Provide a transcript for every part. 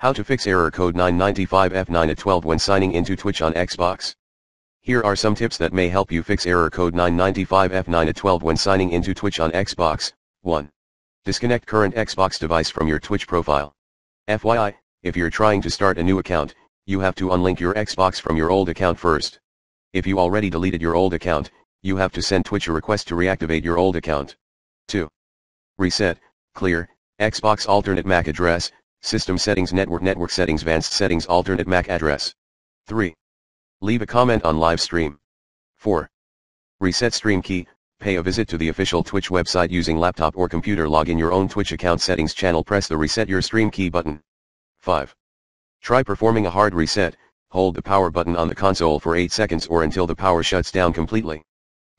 How to fix error code 995F9A12 when signing into Twitch on Xbox. Here are some tips that may help you fix error code 995F9A12 when signing into Twitch on Xbox. 1. Disconnect current Xbox device from your Twitch profile. FYI, if you're trying to start a new account, you have to unlink your Xbox from your old account first. If you already deleted your old account, you have to send Twitch a request to reactivate your old account. 2. Reset, clear, Xbox alternate MAC address, system settings network network settings advanced settings alternate MAC address. 3. Leave a comment on live stream. 4. Reset stream key, pay a visit to the official Twitch website using laptop or computer log in your own Twitch account settings channel press the reset your stream key button. 5. Try performing a hard reset, hold the power button on the console for 8 seconds or until the power shuts down completely.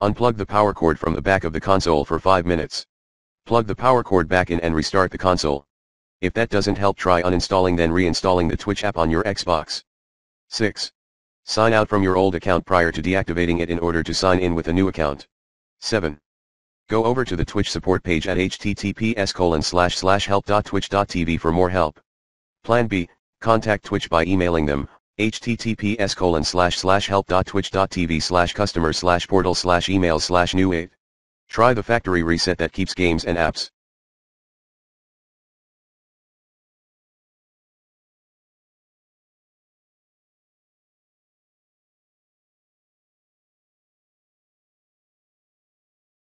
Unplug the power cord from the back of the console for 5 minutes. Plug the power cord back in and restart the console. If that doesn't help try uninstalling then reinstalling the Twitch app on your Xbox. 6. Sign out from your old account prior to deactivating it in order to sign in with a new account. 7. Go over to the Twitch support page at https help.twitch.tv for more help. Plan B, contact Twitch by emailing them, https help.twitch.tv slash customer slash portal slash email slash new 8. Try the factory reset that keeps games and apps.